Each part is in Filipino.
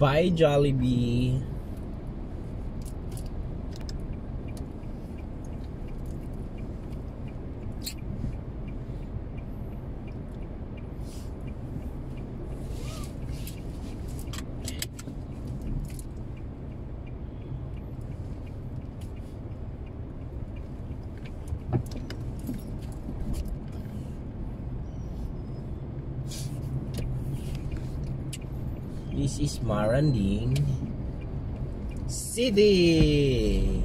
by Jollibee. This is Maranding City.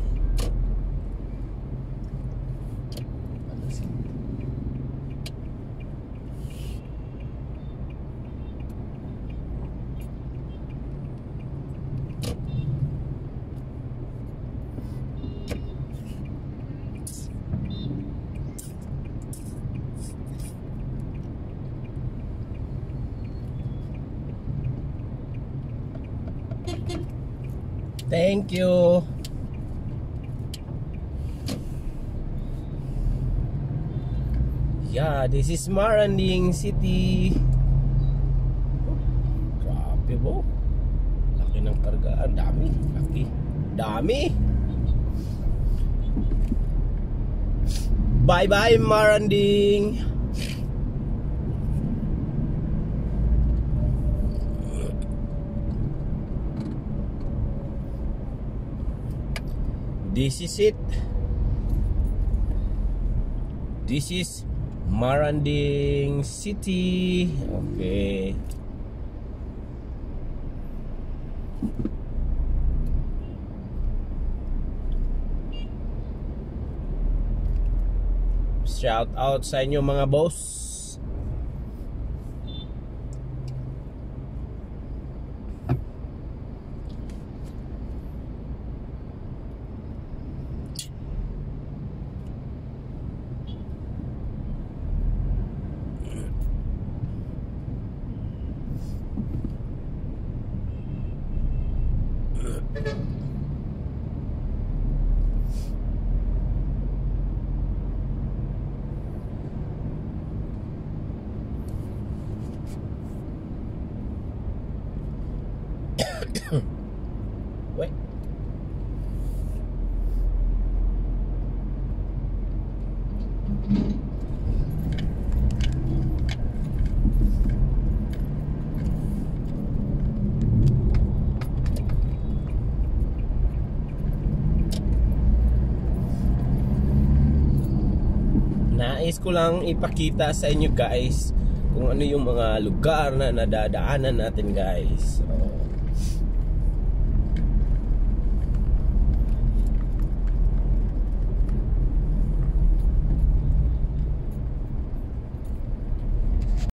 Thank you. Yeah, this is Maranding City. Grabe po. Laki ng kargaan. Dami. Laki. Dami. Bye-bye Maranding. This is it. This is Maranding City. Okay. Shout out sa inyo mga boss. Wait. Nais ko lang ipakita sa inyo guys kung ano yung mga lugar na nadadaanan natin guys. So,